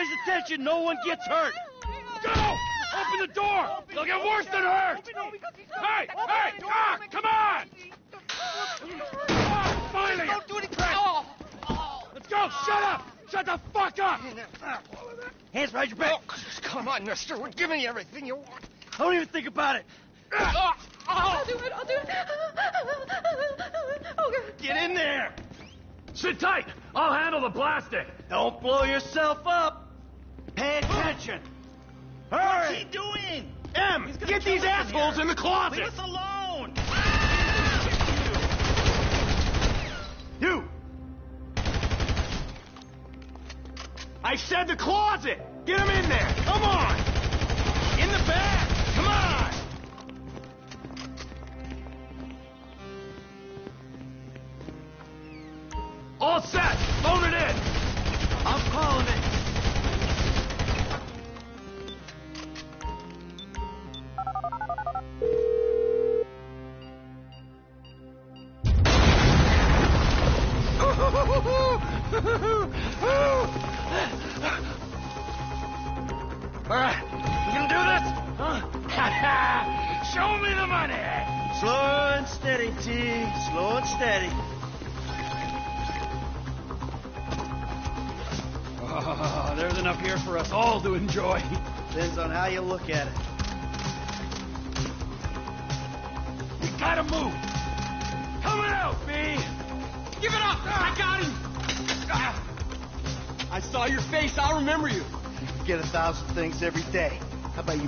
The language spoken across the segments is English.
attention, no one gets hurt. Go! Open the door! They'll get worse than hurt! Hey! Hey! Ah! Come on! Ah, finally! Don't do anything. Let's go! Shut up! Shut the fuck up! Hands behind your back. Oh, come on, mister. We're giving you everything you want. I Don't even think about it. I'll do it. I'll do it. Oh, God. Get in there. Sit tight! I'll handle the plastic! Don't blow yourself up. Pay attention. Hurry. What's he doing? M! Get these assholes in the closet! Leave us alone. You. I said the closet! Get him in there! Come on! In the back! Come on! All set! Phone it in! I'm calling it.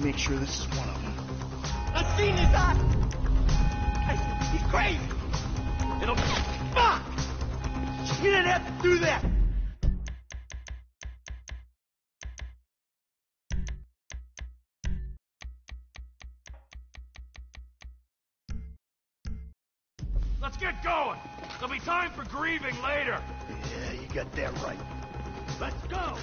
Make sure this is one of them? I've seen his eye! He's crazy! It'll... Fuck! You didn't have to do that. Let's get going! There'll be time for grieving later! Yeah, you got that right. Let's go!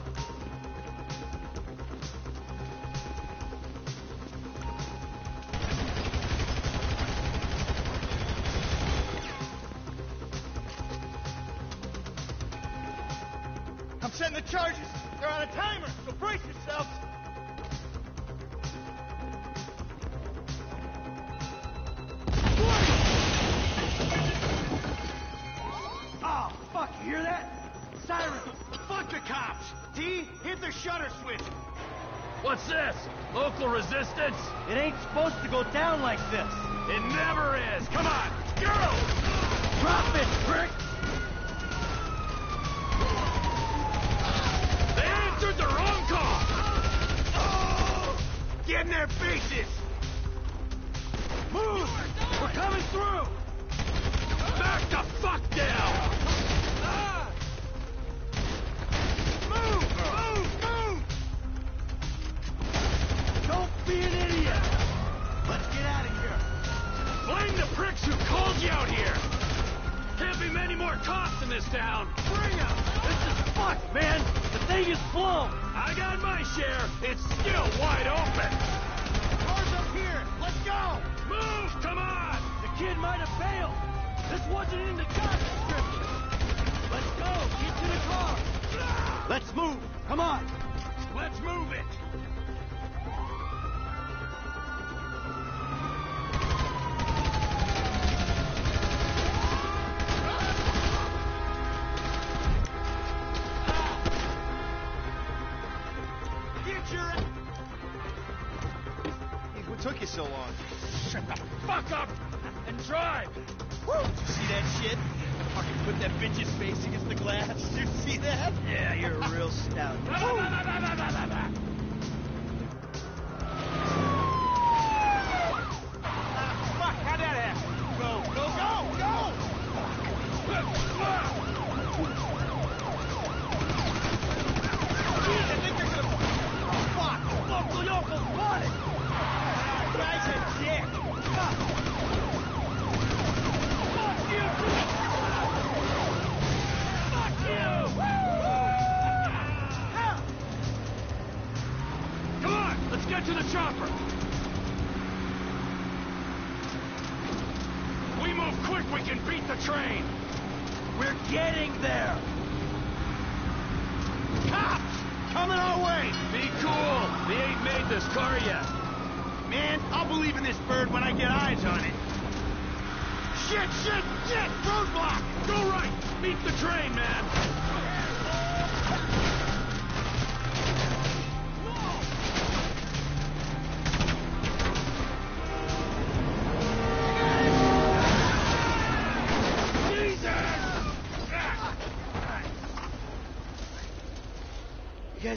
The charges. They're on a timer, so brace yourselves. Oh, ah, fuck, you hear that? Sirens. Fuck the cops. T, hit the shutter switch. What's this? Local resistance? It ain't supposed to go down like this. It never is! Come on! Go! Drop it, prick! The wrong call! Oh! Get in their faces! Move! We're coming through! Back the fuck down! Ah! Move! Move! Move! Don't be an idiot! Let's get out of here. Blame the pricks who called you out here! Can't be many more cops in this town! Bring 'em! Fucked, man. The thing is blown. I got my share! It's still wide open! Cars up here. Let's go. Move! Come on! The kid might have failed. This wasn't in the job description. Let's go. Get to the car. Ah! Let's move. Come on. Let's move it!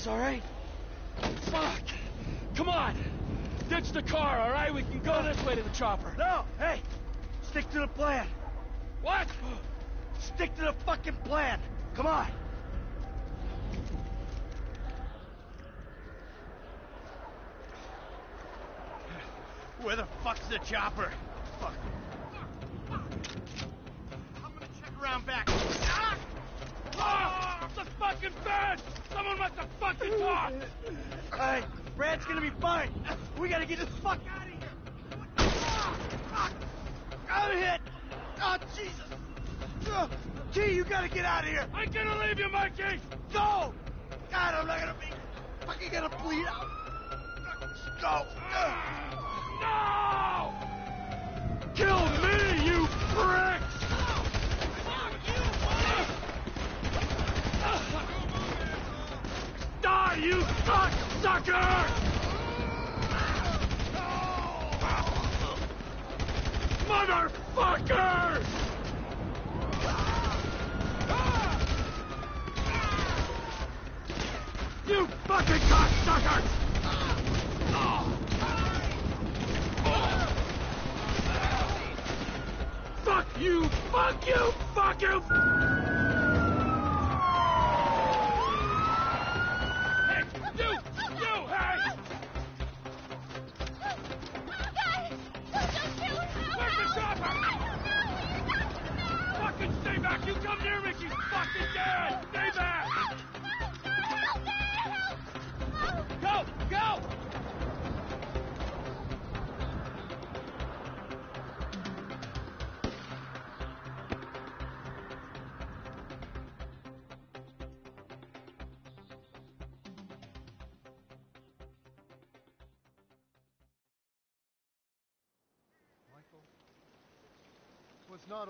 Guys all right? Fuck! Come on! Ditch the car, all right? We can go this way to the chopper. No, hey! Stick to the plan. What? Stick to the fucking plan. Come on. Where the fuck's the chopper? Fuck. I'm gonna check around back. Ah! Ah! The fucking fence! Someone must have fucking talked! Hey, Brad's gonna be fine. We gotta get the fuck out of here. Ah! Fuck! I'm hit. Oh, Jesus. Uh, Key, you gotta get out of here. I'm gonna leave you, Mikey! Go! God, I'm not gonna be fucking gonna bleed out. Go! No! Kill me, you prick! Die, you cocksucker! Motherfuckers! You fucking cocksuckers! Fuck you! Fuck you! Fuck you!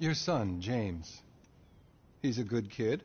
Your son, James. He's a good kid.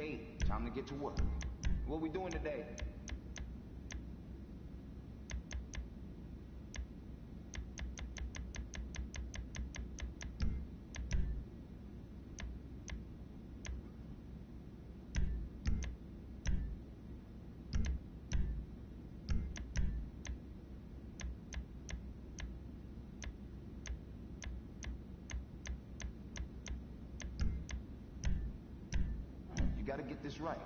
Okay, time to get to work. What we doing today? You gotta get this right.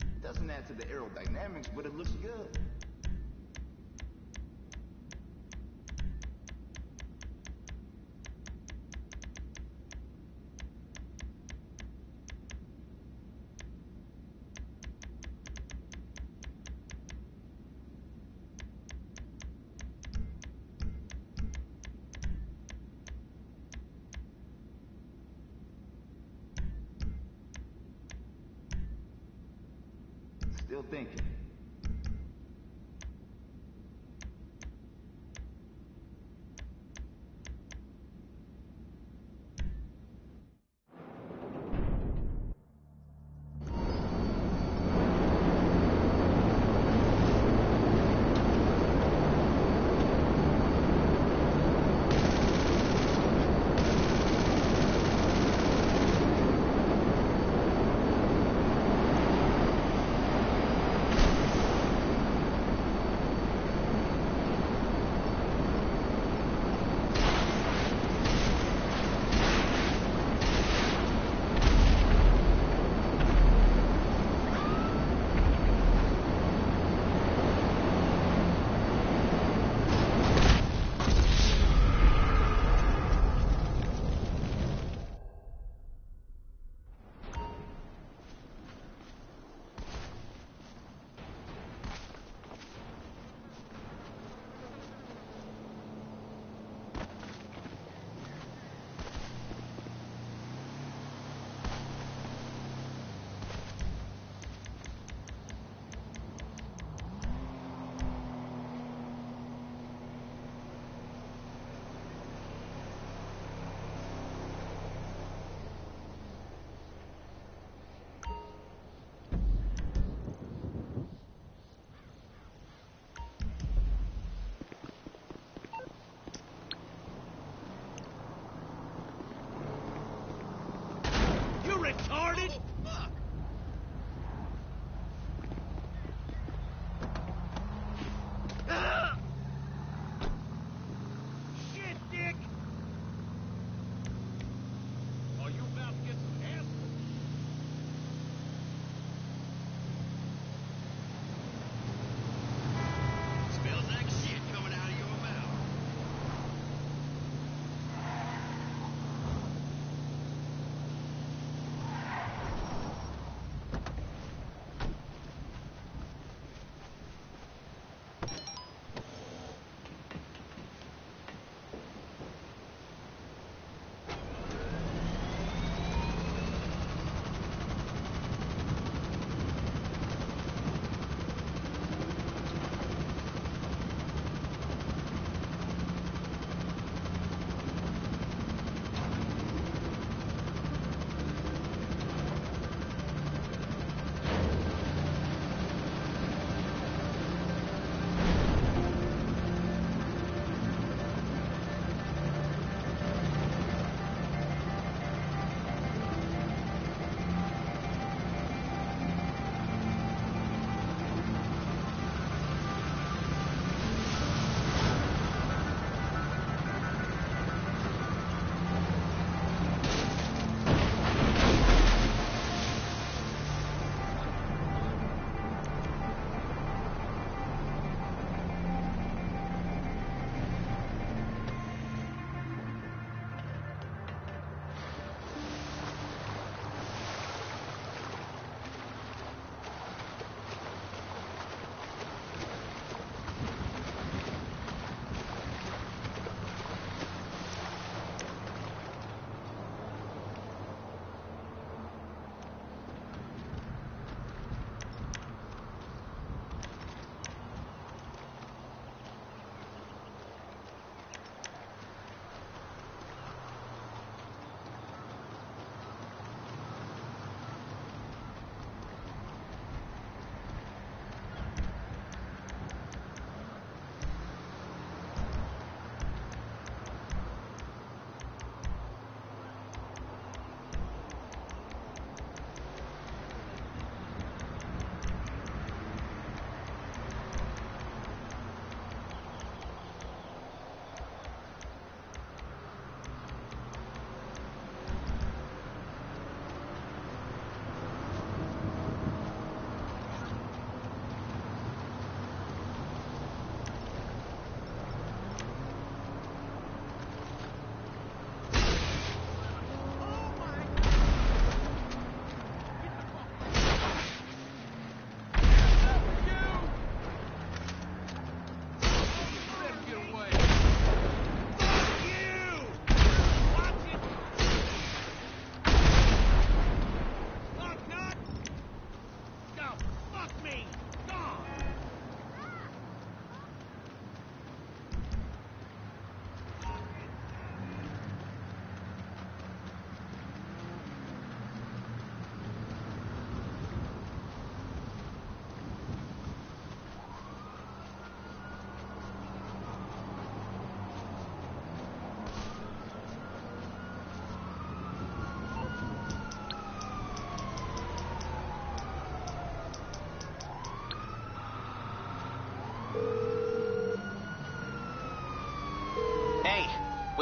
It doesn't add to the but it looks good.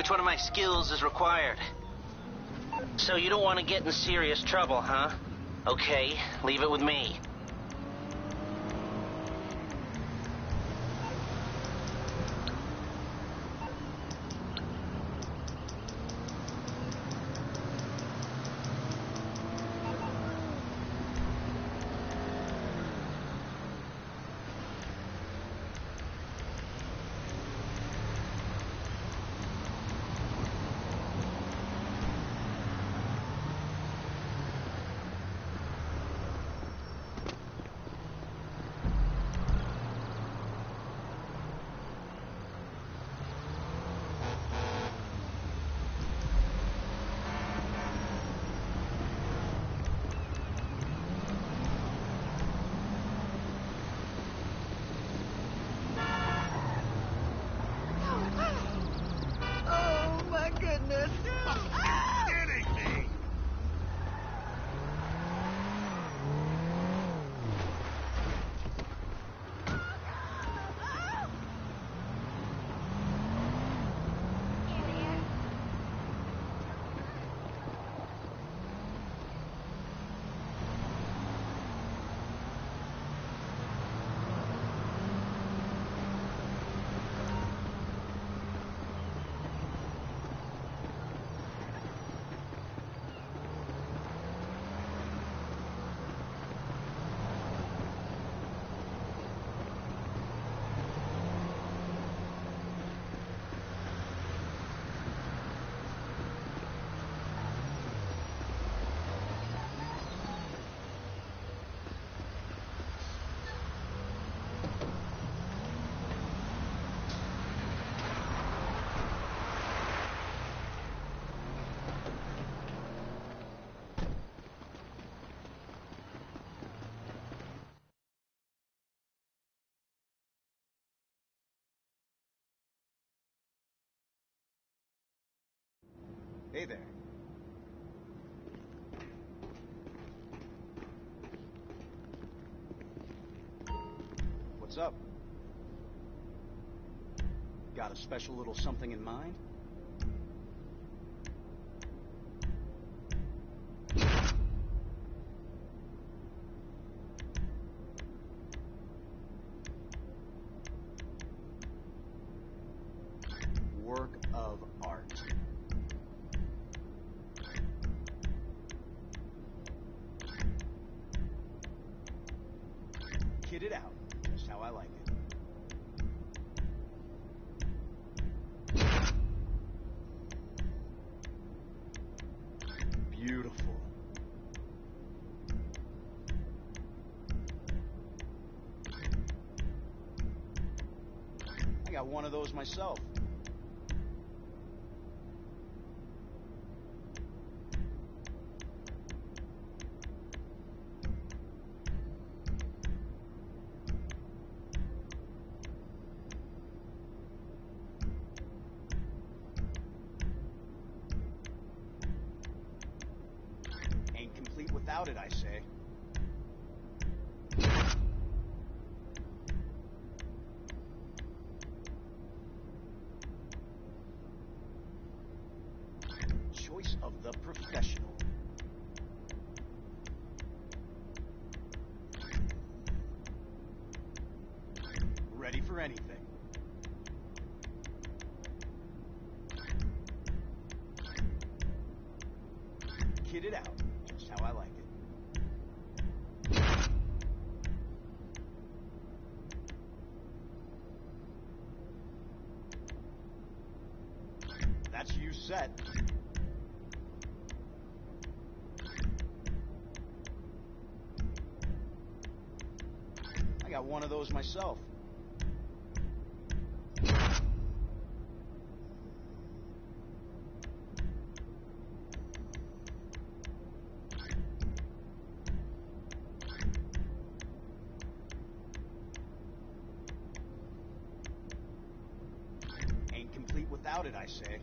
Which one of my skills is required? So you don't want to get in serious trouble, huh? Okay, leave it with me. Hey there. What's up? Got a special little something in mind? Myself. Myself. Ain't complete without it, I say.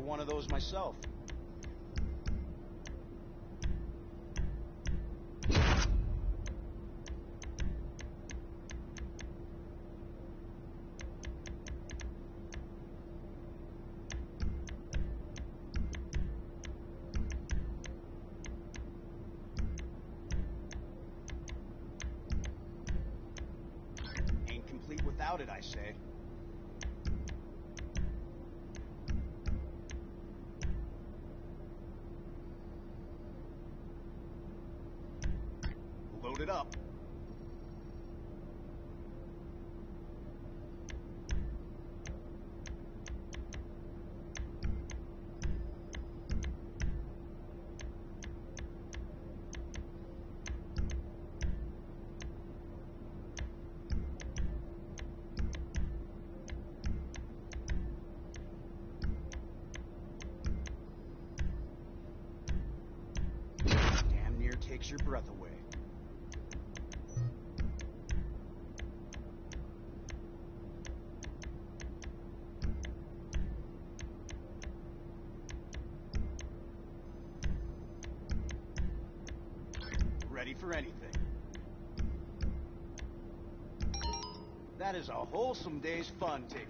one of those myself. for anything. That is a wholesome day's fun ticket.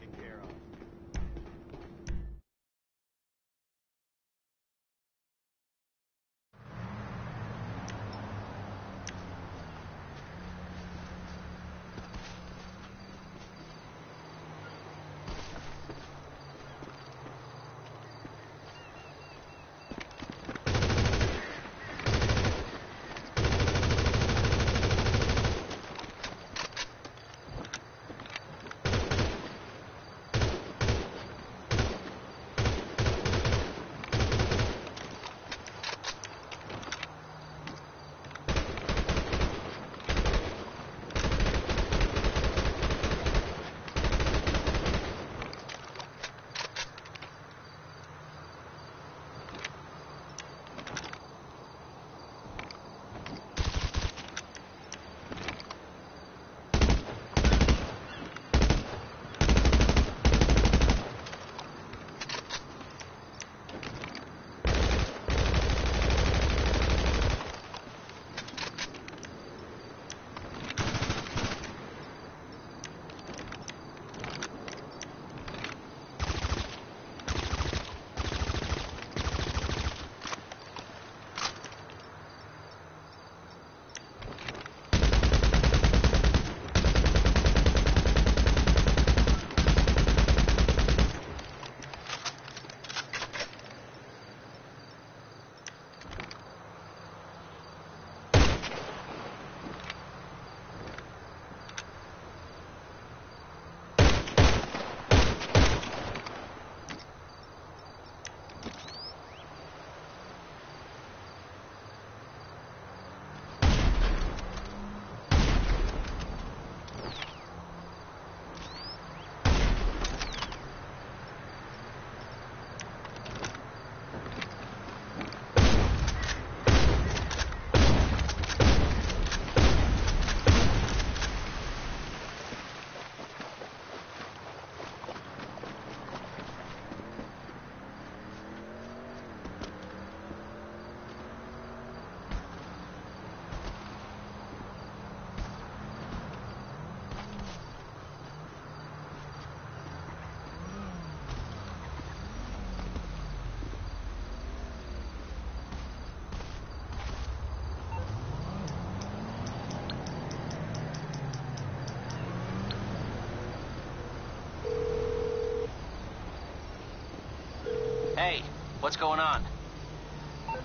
What's going on?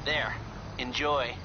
There. Enjoy.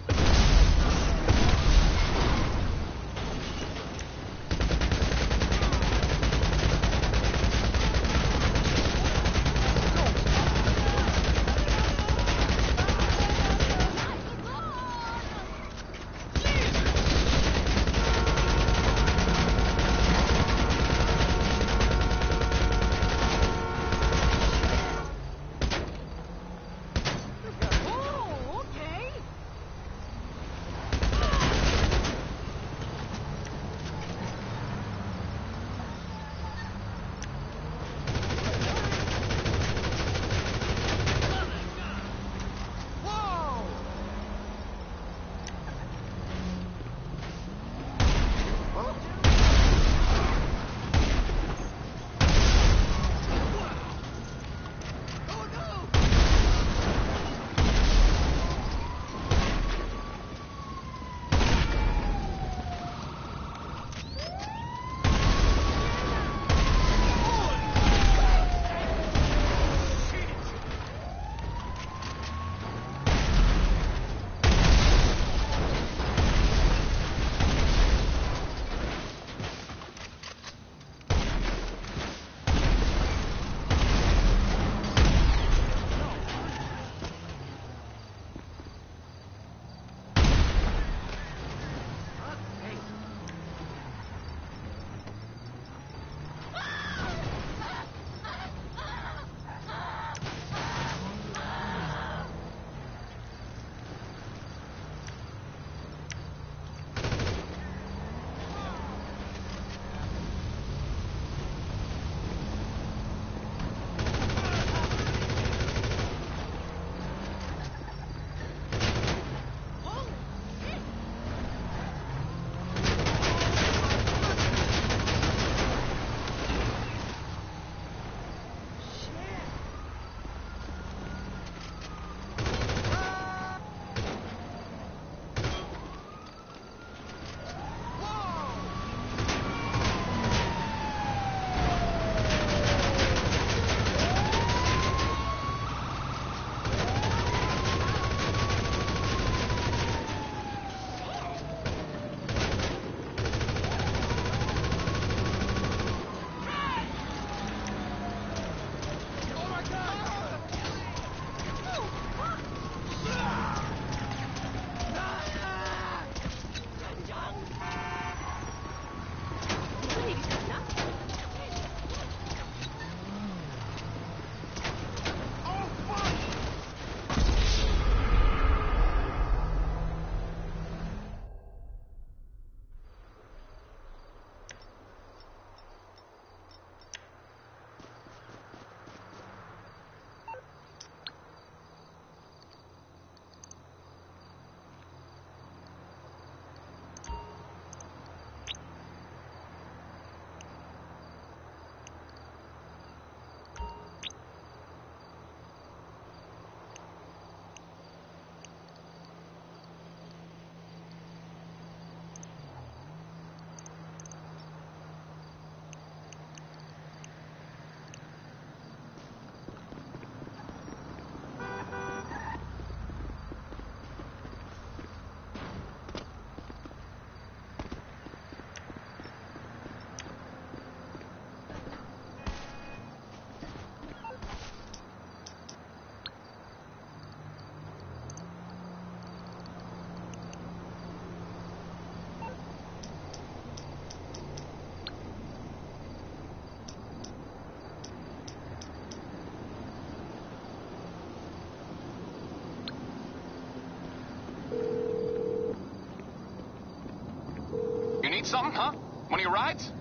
Something, huh? One of your rides?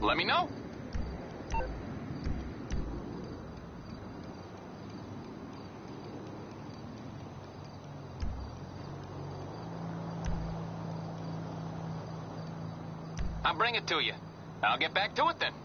Let me know. I'll bring it to you. I'll get back to it then.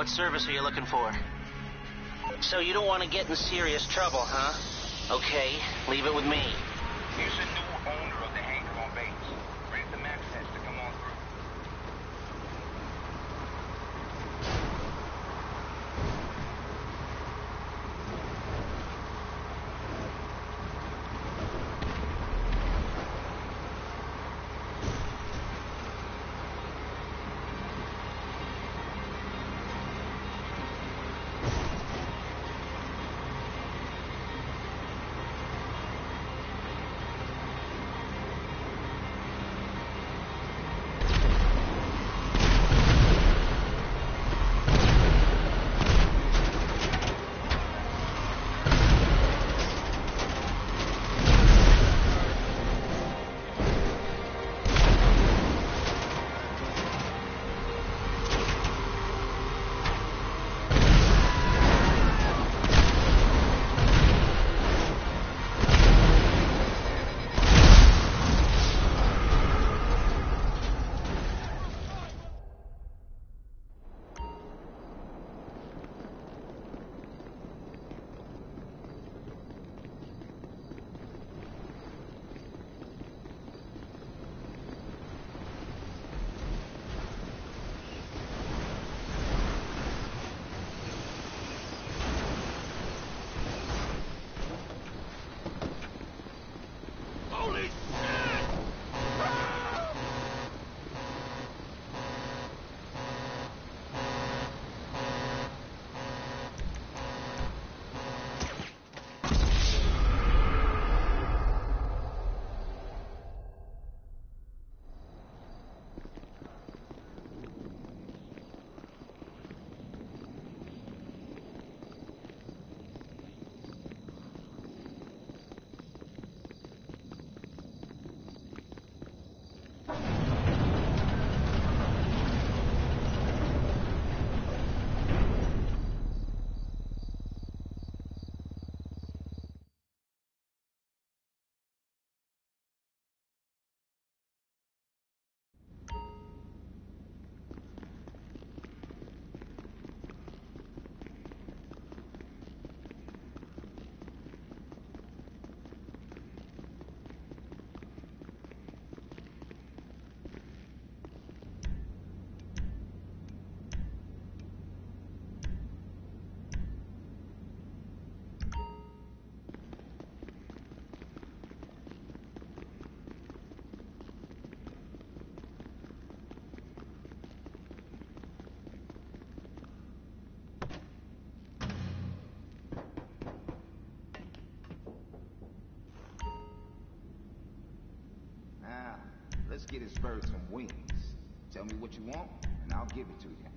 What service are you looking for? So you don't want to get in serious trouble, huh? Okay, leave it with me. Get his bird some wings. Tell me what you want, and I'll give it to you.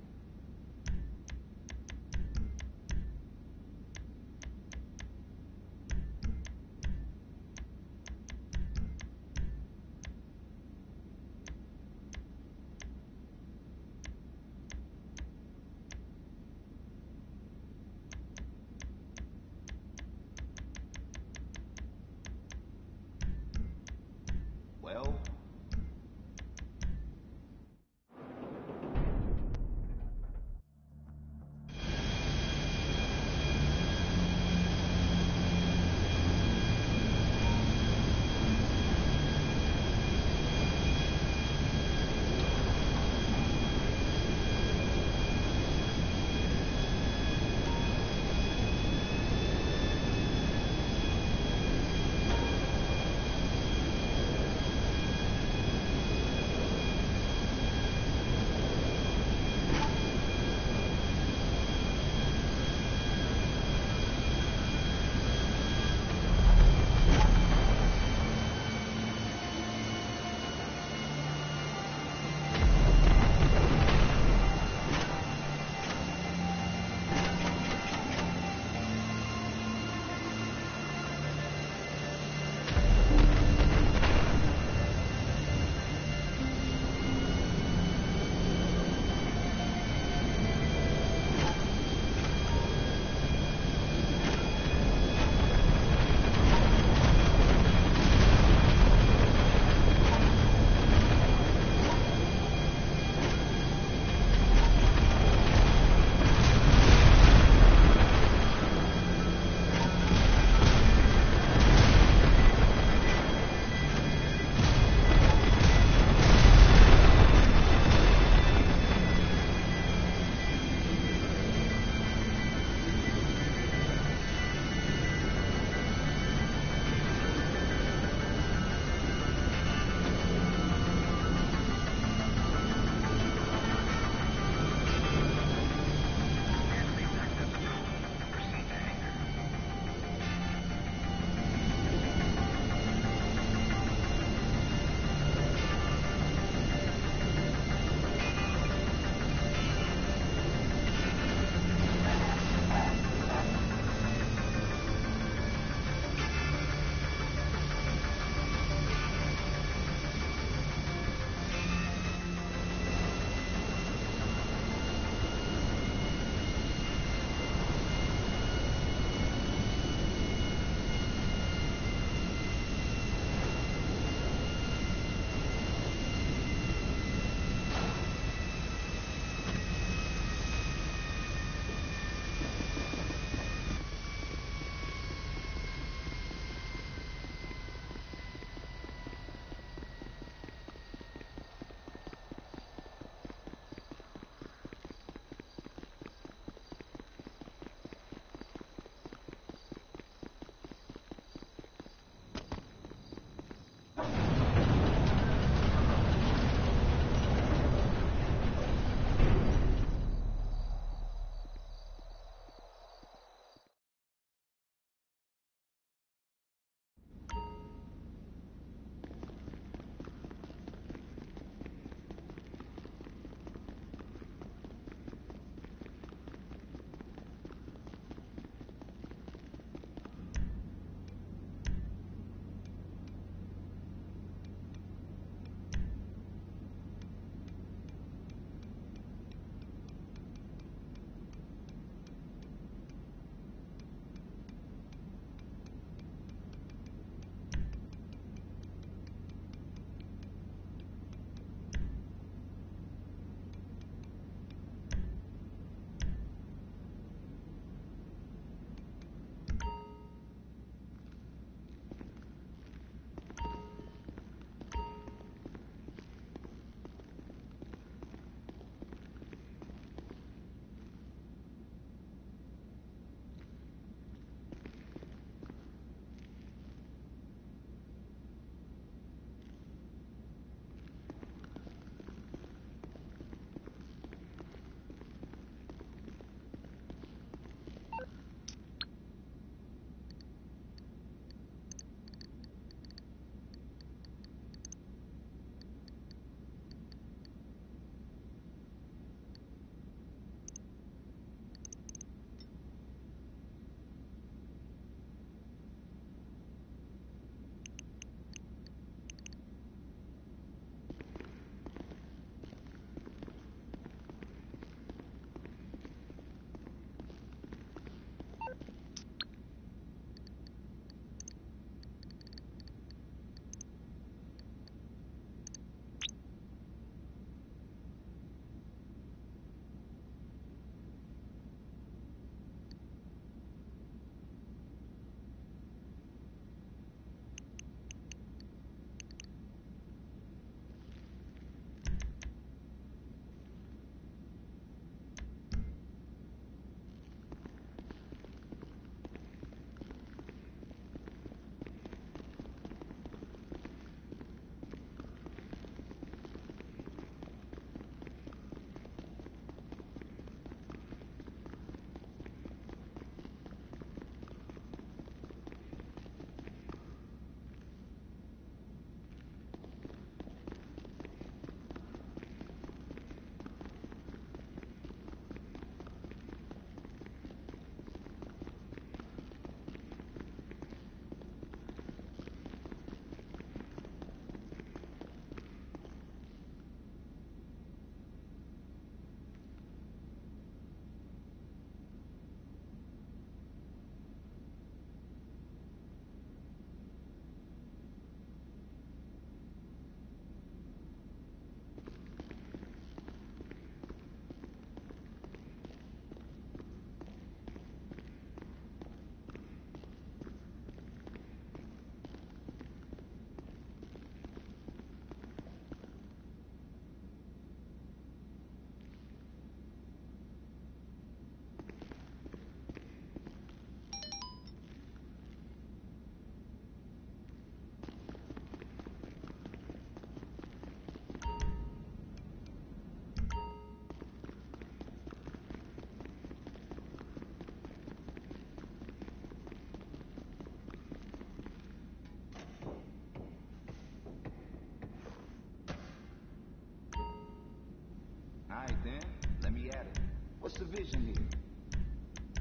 What's the vision here?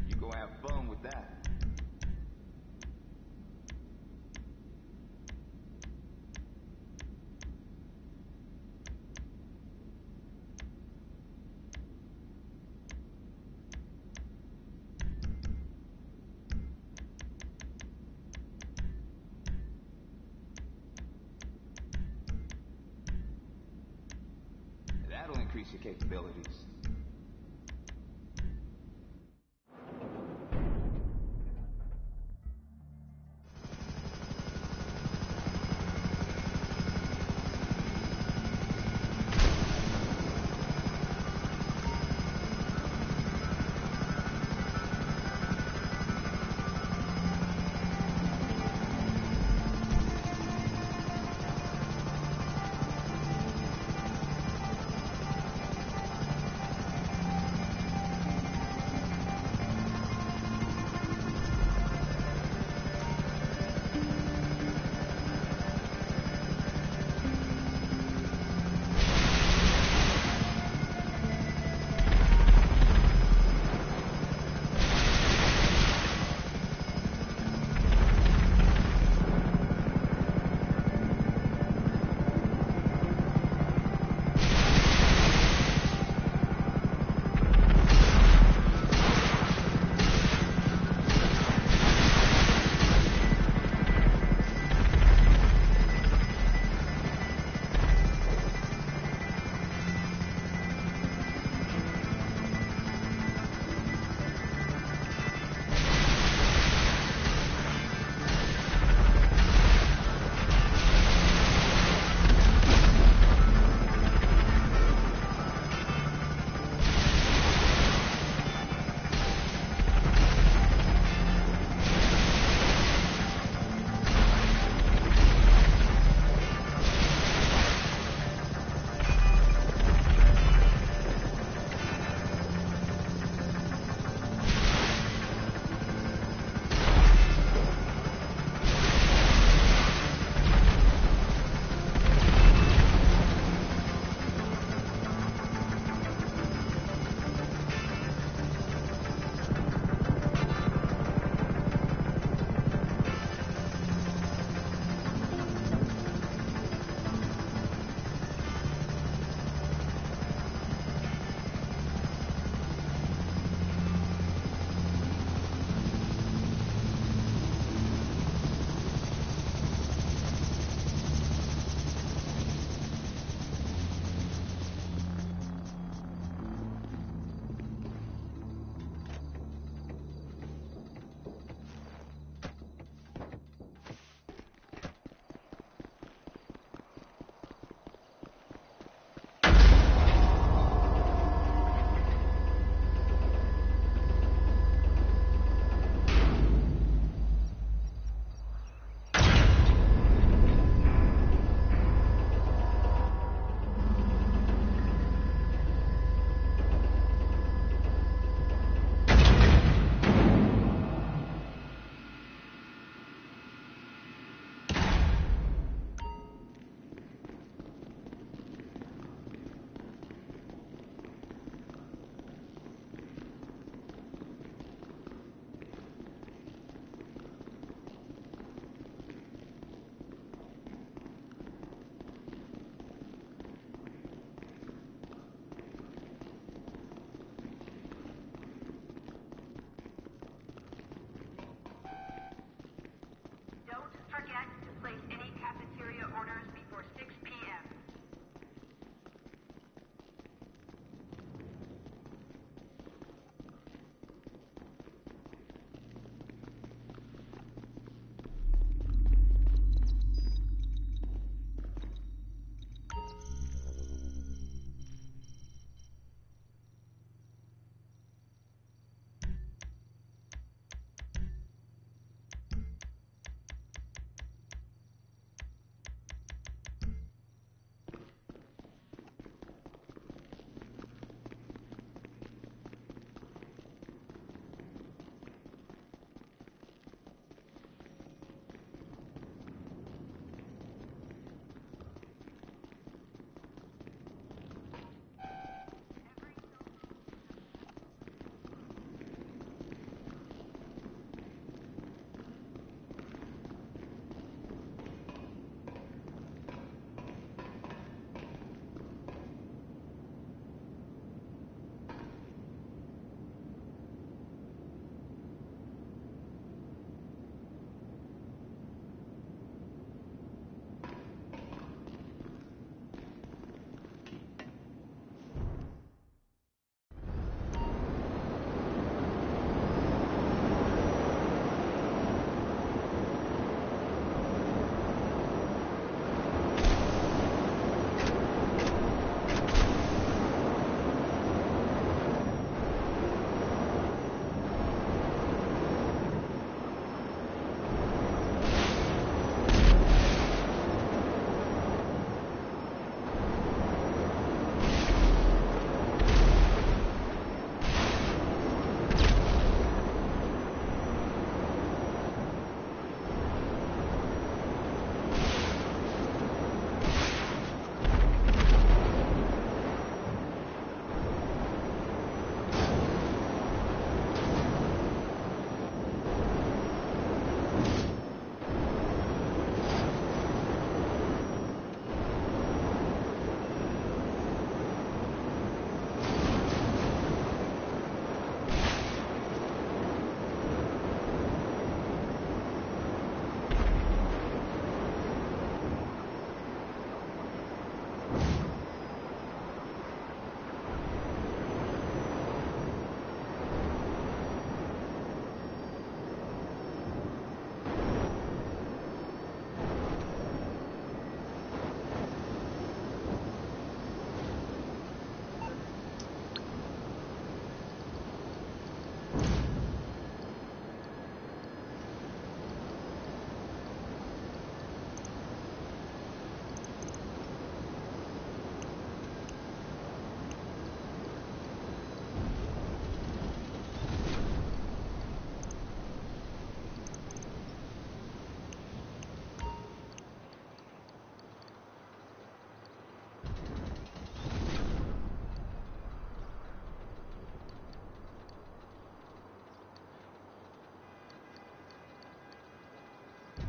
You go have fun with that. That'll increase your capabilities.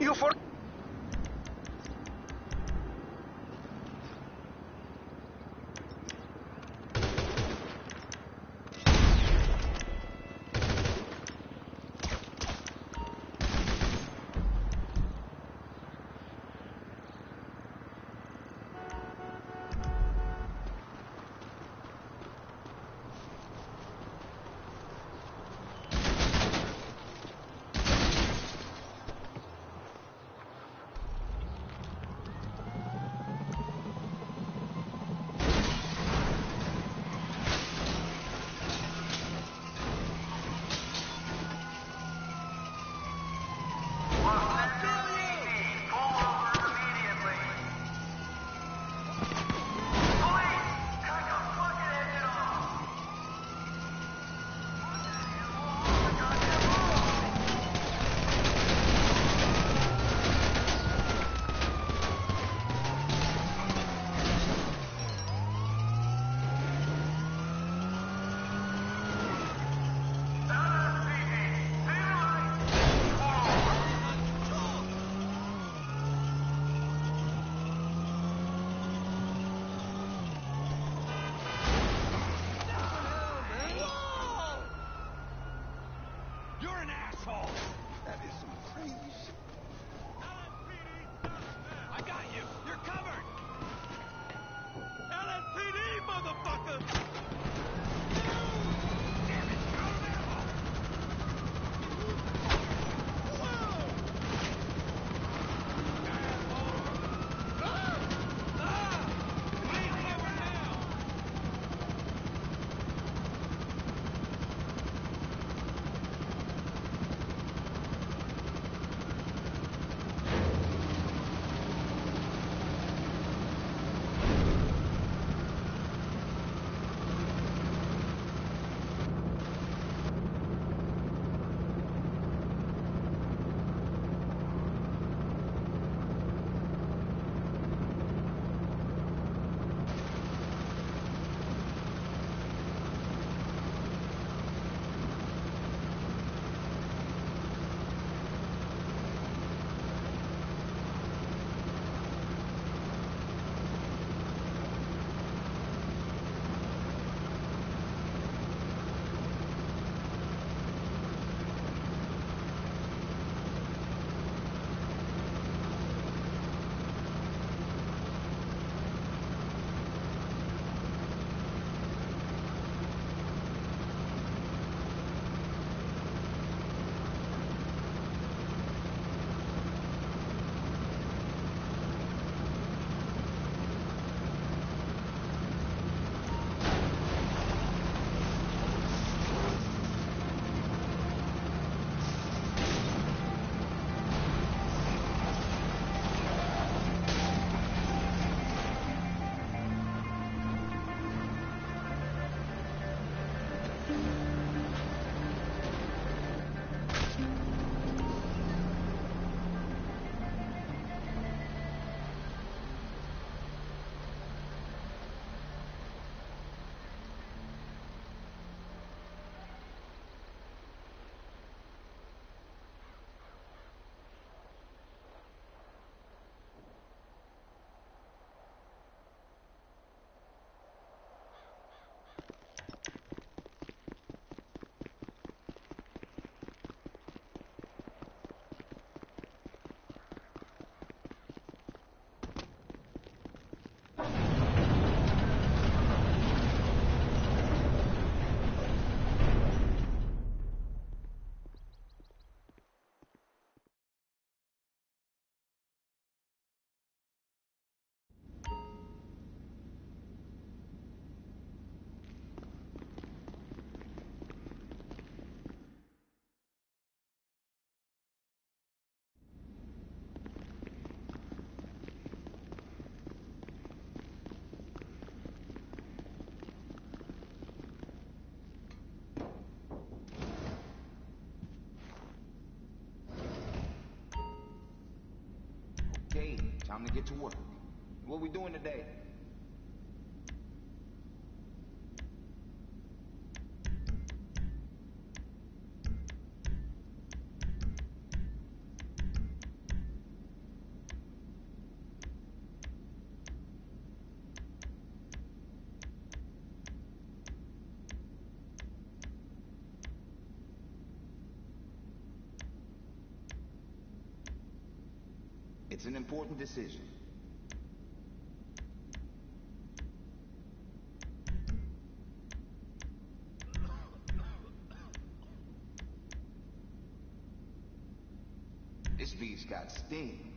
You for Time to get to work. What we doing today? An important decision. This V's got steam.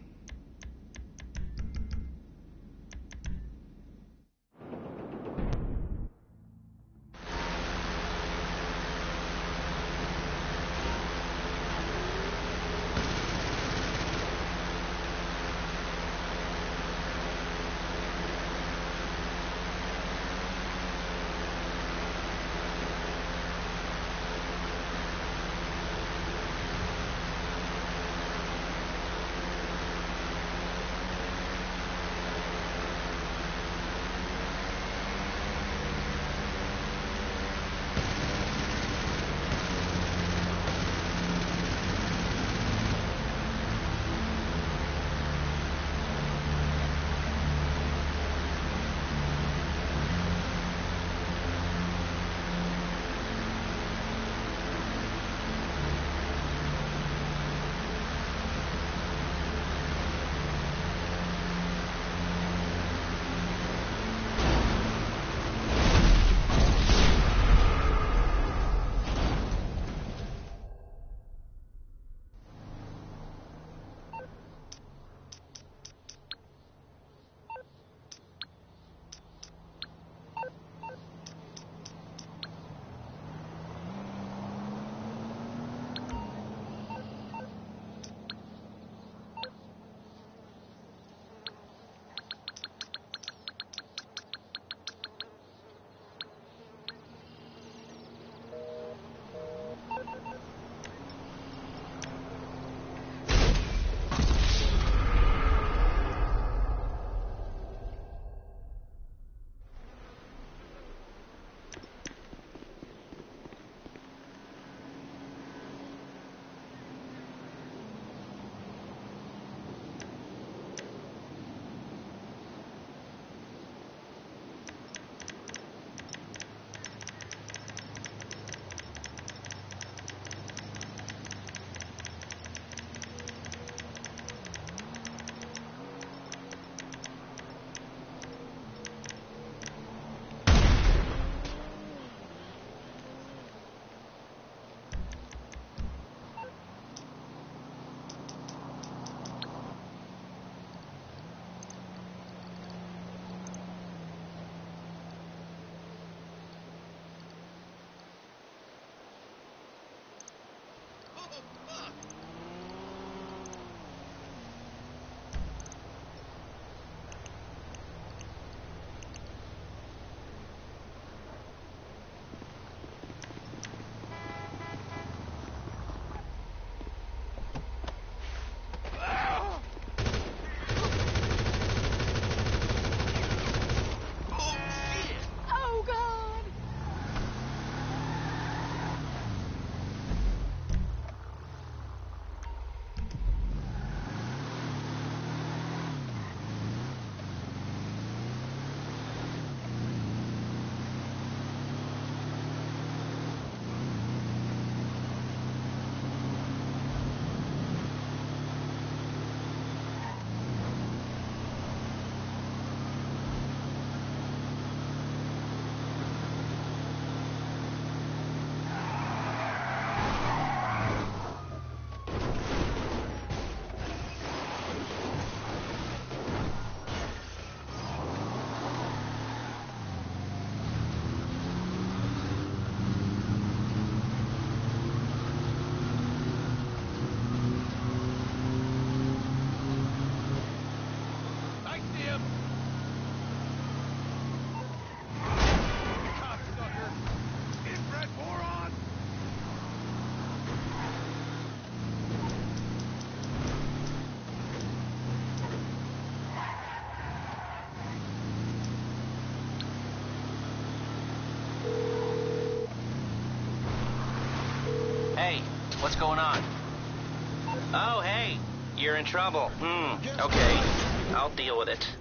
Trouble. Hmm, okay. I'll deal with it.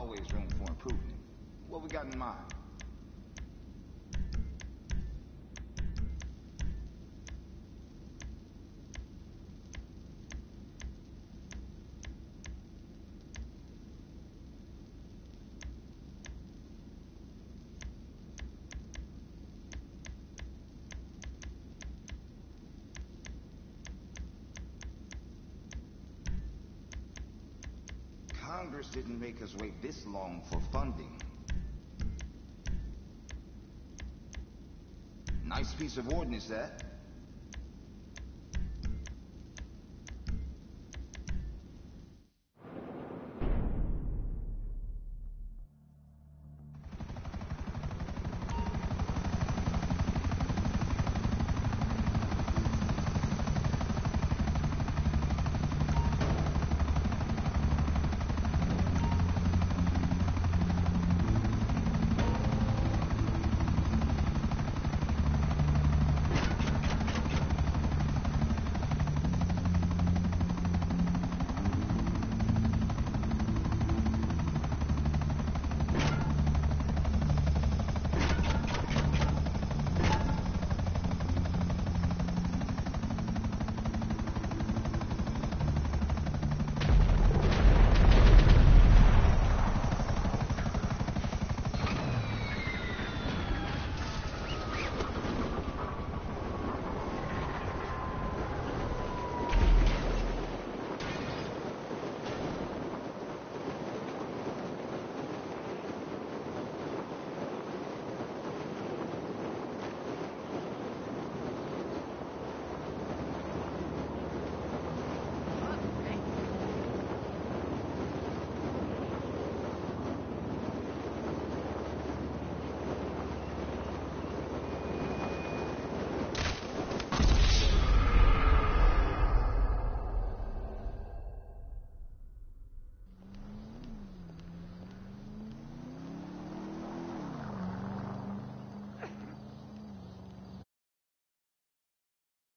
Always room for improvement. What we got in mind? Congress didn't make us wait this long for funding. Nice piece of ordnance, that.